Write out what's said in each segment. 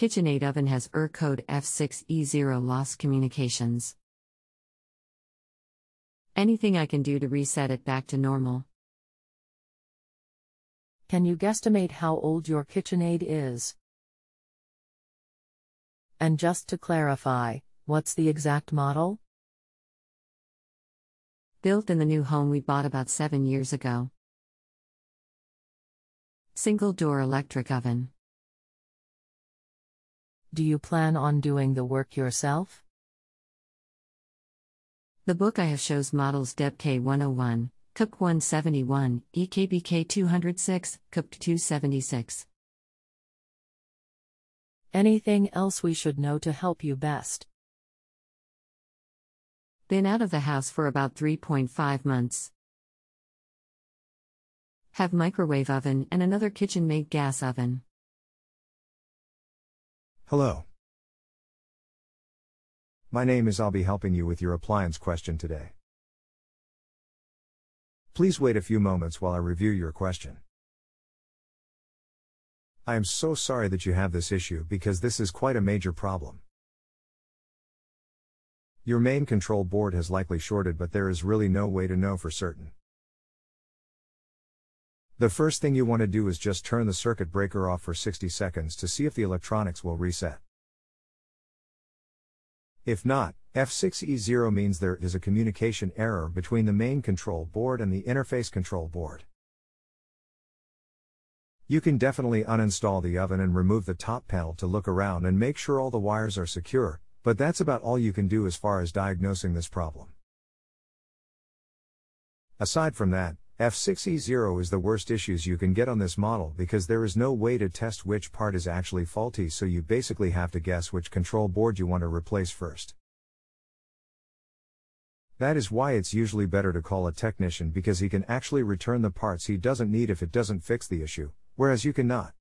KitchenAid oven has ER code F6E0 lost communications. Anything I can do to reset it back to normal? Can you guesstimate how old your KitchenAid is? And just to clarify, what's the exact model? Built in the new home we bought about seven years ago. Single door electric oven. Do you plan on doing the work yourself? The book I have shows models DEB K101, KEBK 171, EKBK 206, KEBK 276. Anything else we should know to help you best? Been out of the house for about 3.5 months. Have microwave oven and another Kitchenmaid gas oven. Hello. My name is I'll be helping you with your appliance question today. Please wait a few moments while I review your question. I am so sorry that you have this issue because this is quite a major problem. Your main control board has likely shorted, but there is really no way to know for certain. The first thing you want to do is just turn the circuit breaker off for 60 seconds to see if the electronics will reset. If not, F6E0 means there is a communication error between the main control board and the interface control board. You can definitely uninstall the oven and remove the top panel to look around and make sure all the wires are secure, but that's about all you can do as far as diagnosing this problem. Aside from that, F6E0 is the worst issues you can get on this model because there is no way to test which part is actually faulty, so you basically have to guess which control board you want to replace first. That is why it's usually better to call a technician because he can actually return the parts he doesn't need if it doesn't fix the issue, whereas you cannot.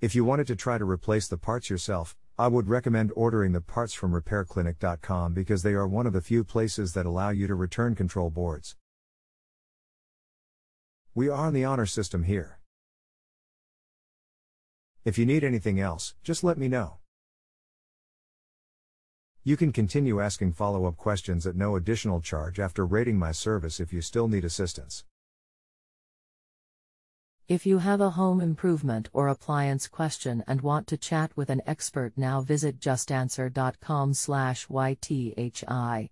If you wanted to try to replace the parts yourself, I would recommend ordering the parts from repairclinic.com because they are one of the few places that allow you to return control boards. We are on the honor system here. If you need anything else, just let me know. You can continue asking follow up questions at no additional charge after rating my service if you still need assistance. If you have a home improvement or appliance question and want to chat with an expert now visit justanswer.com/ythi.